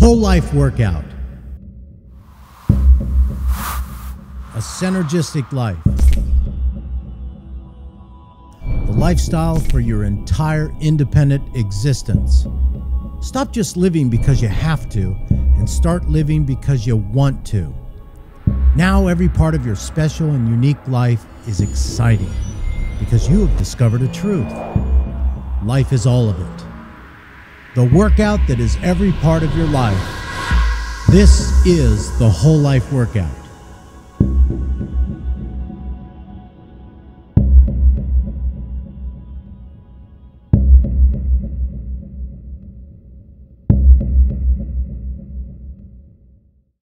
Whole Life Workout. A synergistic life. The lifestyle for your entire independent existence. Stop just living because you have to and start living because you want to. Now, every part of your special and unique life is exciting because you have discovered a truth. Life is all of it. The workout that is every part of your life. This is the Whole Life Workout.